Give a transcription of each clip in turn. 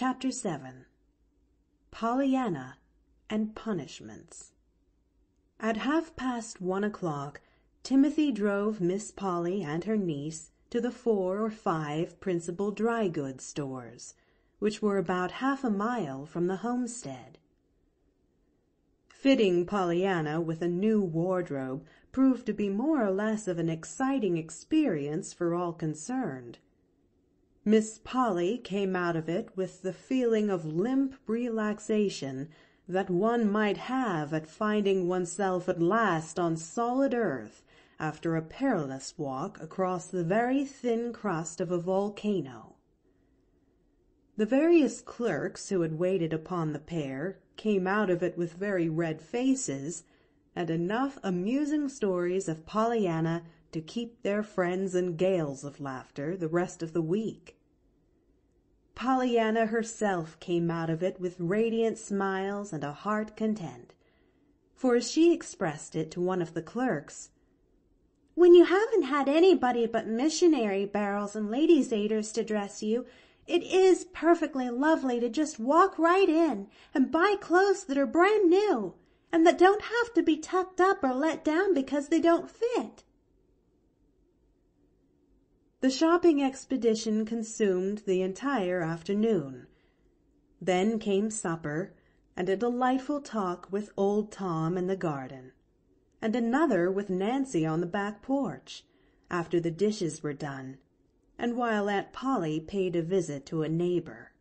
Chapter 7 Pollyanna and Punishments At half past one o'clock Timothy drove Miss Polly and her niece to the four or five principal dry goods stores, which were about half a mile from the homestead. Fitting Pollyanna with a new wardrobe proved to be more or less of an exciting experience for all concerned. Miss Polly came out of it with the feeling of limp relaxation that one might have at finding oneself at last on solid earth after a perilous walk across the very thin crust of a volcano. The various clerks who had waited upon the pair came out of it with very red faces and enough amusing stories of Pollyanna to keep their friends in gales of laughter the rest of the week. Pollyanna herself came out of it with radiant smiles and a heart content, for as she expressed it to one of the clerks, when you haven't had anybody but missionary barrels and ladies' aiders to dress you, it is perfectly lovely to just walk right in and buy clothes that are brand new and that don't have to be tucked up or let down because they don't fit. The shopping expedition consumed the entire afternoon. Then came supper and a delightful talk with old Tom in the garden, and another with Nancy on the back porch, after the dishes were done and while Aunt Polly paid a visit to a neighbor.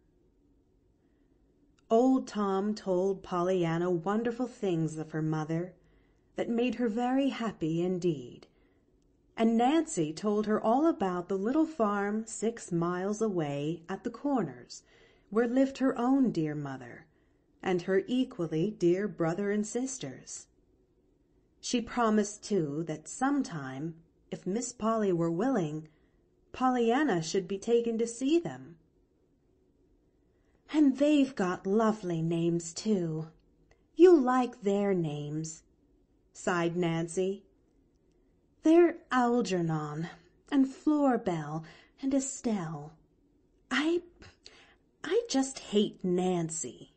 Old Tom told Pollyanna wonderful things of her mother that made her very happy indeed, and Nancy told her all about the little farm six miles away at the Corners, where lived her own dear mother and her equally dear brother and sisters. She promised, too, that sometime, if Miss Polly were willing, Pollyanna should be taken to see them. And they've got lovely names, too. You like their names, sighed Nancy. They're Algernon and Florabelle and Estelle. I, I just hate Nancy.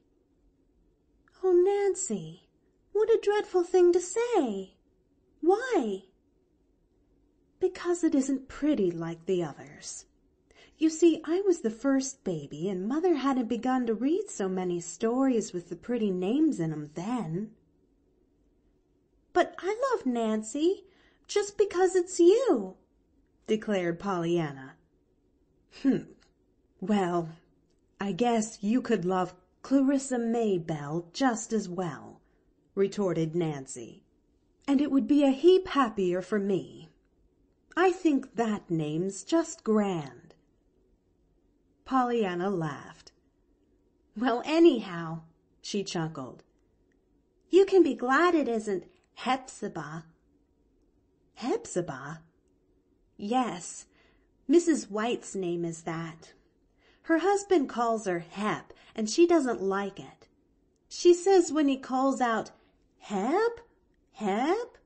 Oh, Nancy, what a dreadful thing to say. Why? because it isn't pretty like the others. You see, I was the first baby, and Mother hadn't begun to read so many stories with the pretty names in 'em then. But I love Nancy, just because it's you, declared Pollyanna. Hm. Well, I guess you could love Clarissa Maybelle just as well, retorted Nancy. And it would be a heap happier for me. I think that name's just grand. Pollyanna laughed. Well, anyhow, she chuckled, you can be glad it isn't Hepzibah. Hepzibah? Yes, Mrs. White's name is that. Her husband calls her Hep, and she doesn't like it. She says when he calls out, Hep, Hep,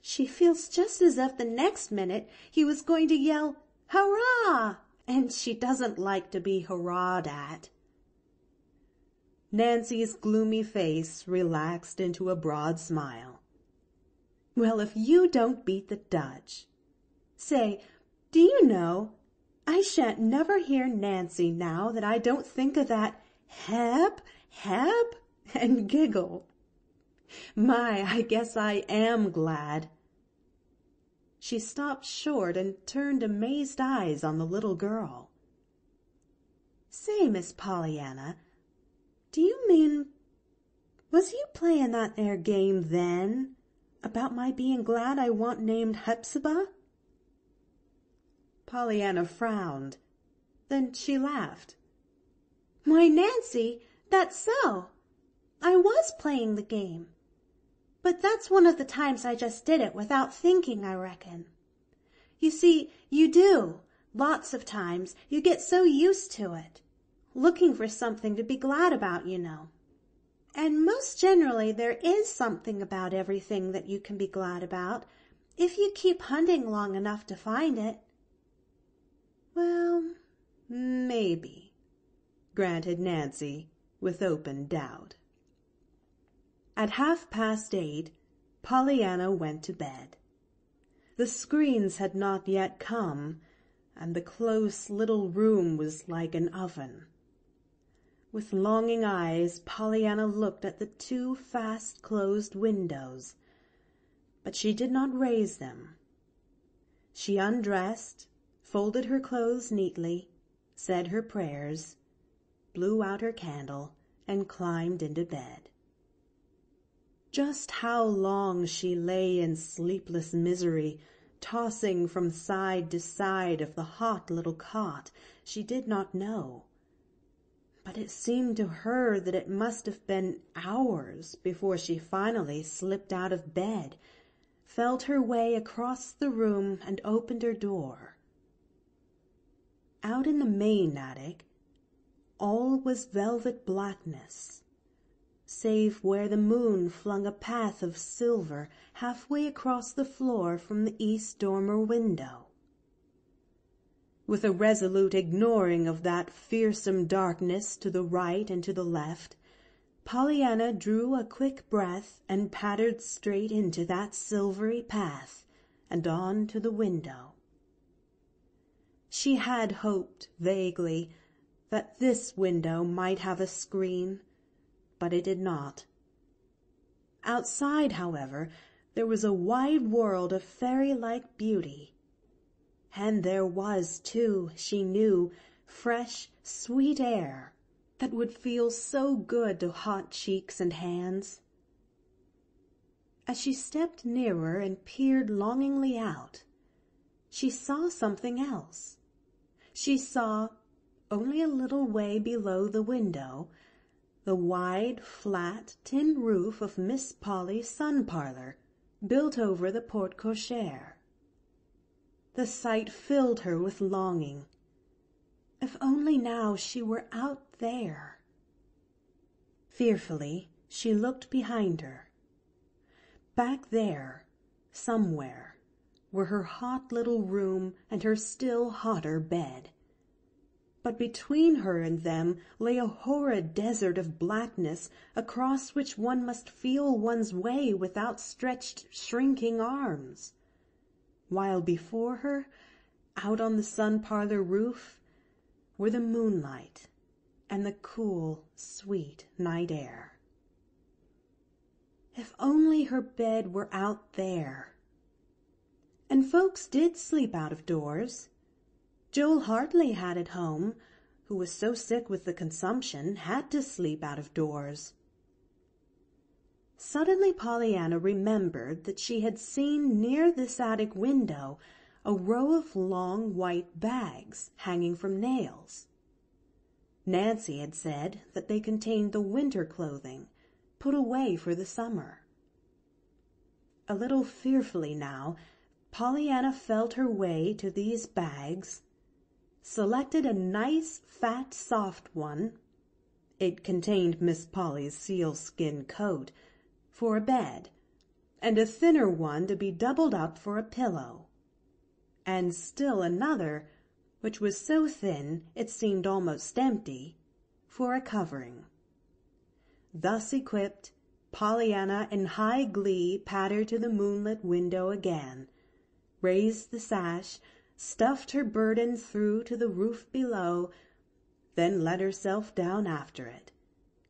she feels just as if the next minute he was going to yell, Hurrah! And she doesn't like to be hurrahed at. Nancy's gloomy face relaxed into a broad smile. Well, if you don't beat the Dutch. Say, do you know, I shan't never hear Nancy now that I don't think of that hep, hep, and giggle. My, I guess I am glad. She stopped short and turned amazed eyes on the little girl. Say, Miss Pollyanna, do you mean was you playin' that there game then about my being glad I want named Hepzibah? Pollyanna frowned. Then she laughed. Why, Nancy, that's so. I was playing the game. But that's one of the times I just did it without thinking, I reckon. You see, you do. Lots of times you get so used to it. Looking for something to be glad about, you know. And most generally there is something about everything that you can be glad about if you keep hunting long enough to find it. Well, maybe. granted Nancy with open doubt. At half past eight Pollyanna went to bed. The screens had not yet come, and the close little room was like an oven. With longing eyes Pollyanna looked at the two fast closed windows, but she did not raise them. She undressed, folded her clothes neatly, said her prayers, blew out her candle, and climbed into bed. Just how long she lay in sleepless misery, tossing from side to side of the hot little cot, she did not know. But it seemed to her that it must have been hours before she finally slipped out of bed, felt her way across the room and opened her door. Out in the main attic all was velvet blackness, save where the moon flung a path of silver halfway across the floor from the east dormer window. With a resolute ignoring of that fearsome darkness to the right and to the left, Pollyanna drew a quick breath and pattered straight into that silvery path and on to the window. She had hoped vaguely that this window might have a screen, but it did not. Outside, however, there was a wide world of fairy-like beauty. And there was, too, she knew, fresh, sweet air that would feel so good to hot cheeks and hands. As she stepped nearer and peered longingly out, she saw something else. She saw only a little way below the window, the wide, flat, tin roof of Miss Polly's sun parlour, built over the porte cochere. The sight filled her with longing. If only now she were out there. Fearfully she looked behind her. Back there, somewhere, were her hot little room and her still hotter bed but between her and them lay a horrid desert of blackness across which one must feel one's way with outstretched shrinking arms, while before her, out on the sun parlour roof, were the moonlight and the cool, sweet night air. If only her bed were out there! And folks did sleep out of doors. Joel Hartley had at home, who was so sick with the consumption, had to sleep out of doors. Suddenly Pollyanna remembered that she had seen near this attic window a row of long white bags hanging from nails. Nancy had said that they contained the winter clothing put away for the summer. A little fearfully now, Pollyanna felt her way to these bags selected a nice, fat, soft one (it contained Miss Polly's sealskin coat) for a bed, and a thinner one to be doubled up for a pillow, and still another, which was so thin it seemed almost empty, for a covering. Thus equipped, Pollyanna in high glee pattered to the moonlit window again, raised the sash, stuffed her burden through to the roof below, then let herself down after it,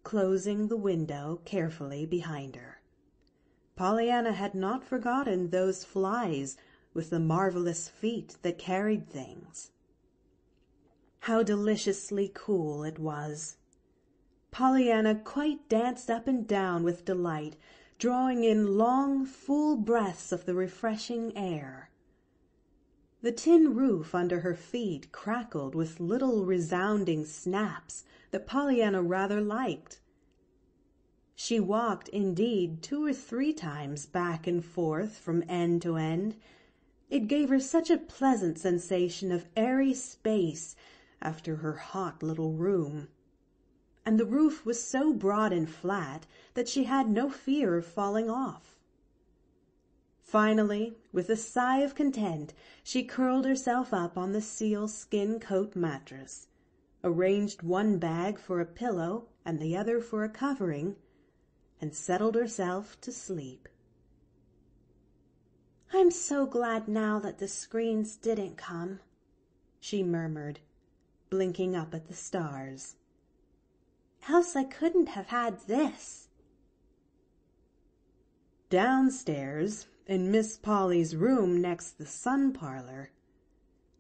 closing the window carefully behind her. Pollyanna had not forgotten those flies with the marvelous feet that carried things. How deliciously cool it was! Pollyanna quite danced up and down with delight, drawing in long, full breaths of the refreshing air. The tin roof under her feet crackled with little resounding snaps that Pollyanna rather liked. She walked, indeed, two or three times back and forth from end to end. It gave her such a pleasant sensation of airy space after her hot little room. And the roof was so broad and flat that she had no fear of falling off. Finally, with a sigh of content, she curled herself up on the seal skin coat mattress, arranged one bag for a pillow and the other for a covering, and settled herself to sleep. I'm so glad now that the screens didn't come, she murmured, blinking up at the stars. Else I couldn't have had this. Downstairs, in Miss Polly's room next the sun parlour,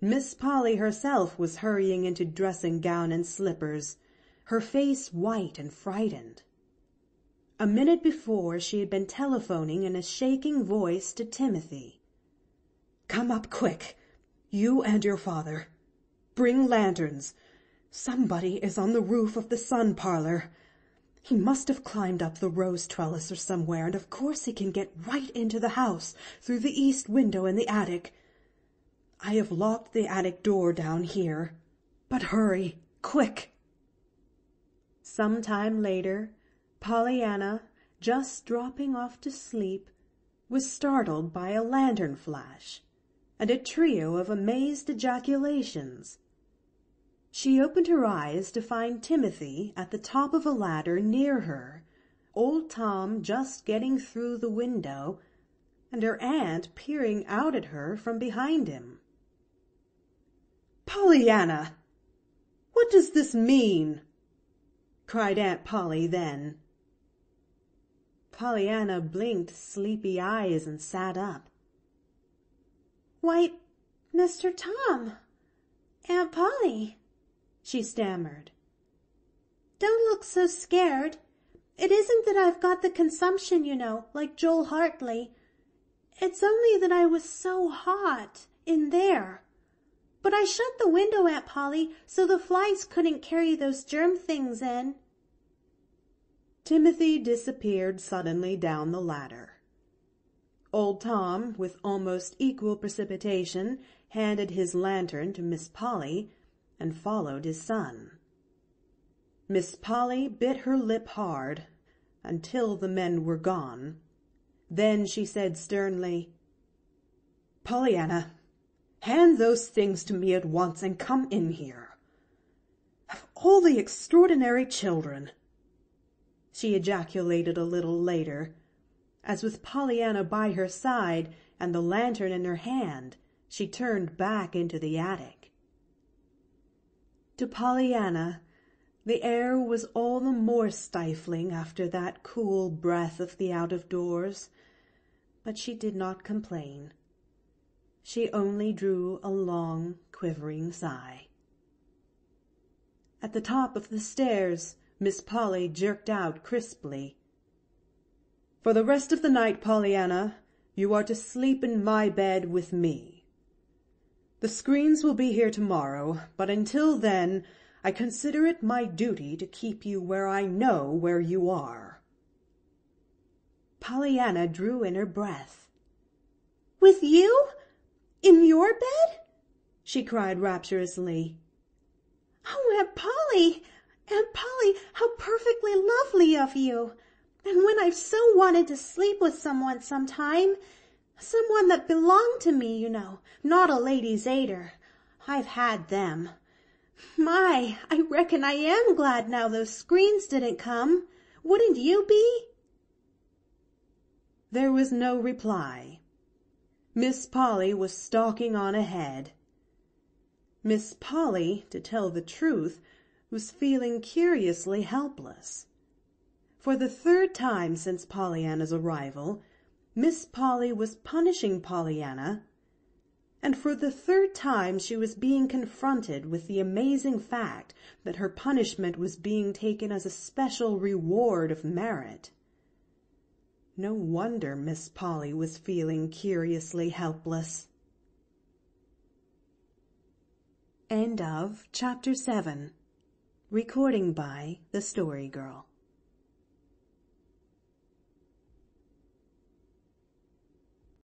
Miss Polly herself was hurrying into dressing gown and slippers, her face white and frightened. A minute before she had been telephoning in a shaking voice to Timothy. "Come up quick, you and your father. Bring lanterns. Somebody is on the roof of the sun parlour. He must have climbed up the rose trellis or somewhere, and of course he can get right into the house through the east window in the attic. I have locked the attic door down here. But hurry, quick!" Some time later Pollyanna, just dropping off to sleep, was startled by a lantern flash and a trio of amazed ejaculations. She opened her eyes to find Timothy at the top of a ladder near her, old Tom just getting through the window, and her aunt peering out at her from behind him. "Pollyanna! What does this mean?" cried Aunt Polly then. Pollyanna blinked sleepy eyes and sat up. "Why, Mr. Tom, Aunt Polly," she stammered. "Don't look so scared. It isn't that I've got the consumption, you know, like Joel Hartley. It's only that I was so hot in there. But I shut the window, Aunt Polly, so the flies couldn't carry those germ things in." Timothy disappeared suddenly down the ladder. Old Tom, with almost equal precipitation, handed his lantern to Miss Polly and followed his son. Miss Polly bit her lip hard until the men were gone. Then she said sternly, "Pollyanna, Hand those things to me at once and come in here. Of all the extraordinary children!" She ejaculated a little later, as with Pollyanna by her side and the lantern in her hand she turned back into the attic. To Pollyanna the air was all the more stifling after that cool breath of the out of doors, but she did not complain. She only drew a long, quivering sigh. At the top of the stairs Miss Polly jerked out crisply. "For the rest of the night, Pollyanna, you are to sleep in my bed with me. The screens will be here tomorrow, but until then I consider it my duty to keep you where I know where you are." Pollyanna drew in her breath. "With you? In your bed?" she cried rapturously. "Oh, Aunt Polly, Aunt Polly, how perfectly lovely of you! And when I've so wanted to sleep with someone sometime, someone that belonged to me, you know, not a Ladies' Aider. I've had them. My, I reckon I am glad now those screens didn't come. Wouldn't you be?" There was no reply. Miss Polly was stalking on ahead. Miss Polly, to tell the truth, was feeling curiously helpless. For the third time since Pollyanna's arrival, Miss Polly was punishing Pollyanna, and for the third time she was being confronted with the amazing fact that her punishment was being taken as a special reward of merit. No wonder Miss Polly was feeling curiously helpless. End of chapter 7 Recording by The Story Girl